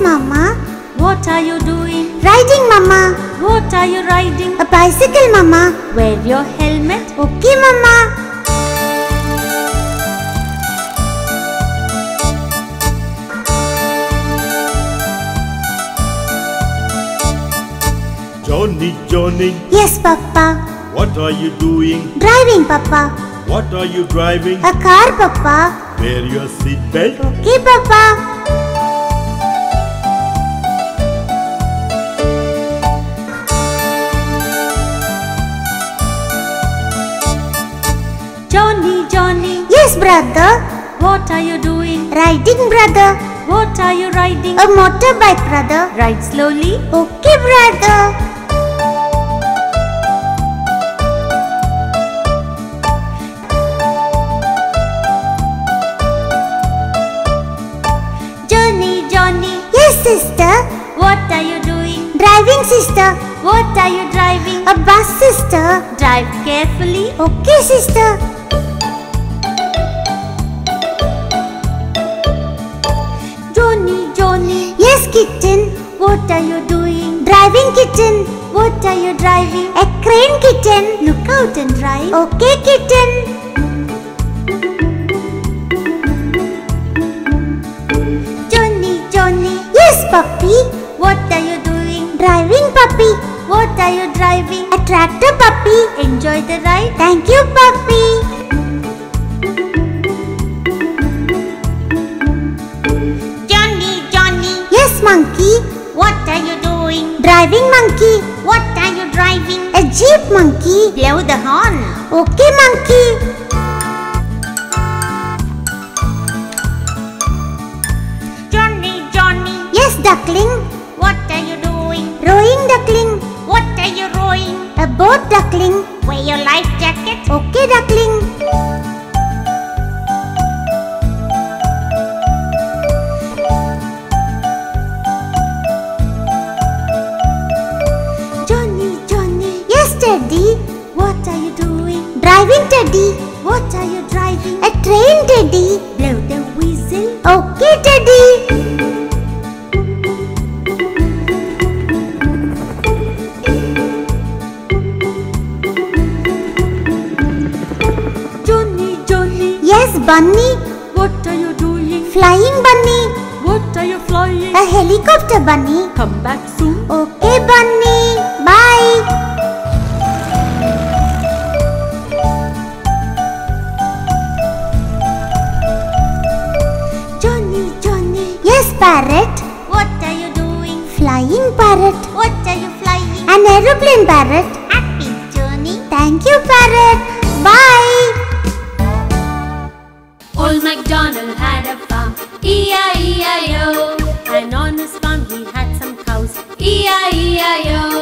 Mama. What are you doing? Riding, Mama. What are you riding? A bicycle, Mama. Wear your helmet. Okay, Mama. Johnny, Johnny, Yes, Papa. what are you doing? Driving, Papa. What are you driving? A car, Papa. Wear your seatbelt. Okay, Papa. Yes, brother. what are you doing? Riding, brother. What are you riding? A motorbike, brother. Ride slowly. Okay, brother. Johnny, Johnny, Yes, sister. what are you doing? Driving, sister. What are you driving? A bus, sister. Drive carefully. Okay, sister. What are you doing? Driving, kitten. What are you driving? A crane, kitten. Look out and drive. Okay, kitten. Johnny, Johnny, Yes, puppy. what are you doing? Driving, puppy. What are you driving? A tractor, puppy. Enjoy the ride. Thank you, puppy. Driving, monkey. What are you driving? A jeep, monkey. Blow the horn. Okay, monkey. Johnny, Johnny, Yes, duckling. what are you doing? Rowing, duckling. What are you rowing? A boat, duckling. Wear your life jacket. Okay, duckling. Teddy. what are you doing? Driving, Teddy. What are you driving? A train, Teddy. Blow the whistle. Okay, Teddy. Johnny, Johnny, Yes, bunny. what are you doing? Flying bunny. What are you flying? A helicopter bunny. Come back soon. Okay, bunny. Parrot. what are you doing? Flying parrot. What are you flying? An aeroplane parrot. Happy journey. Thank you, parrot. Bye. Old MacDonald had a farm, E-I-E-I-O. And on his farm he had some cows, E-I-E-I-O.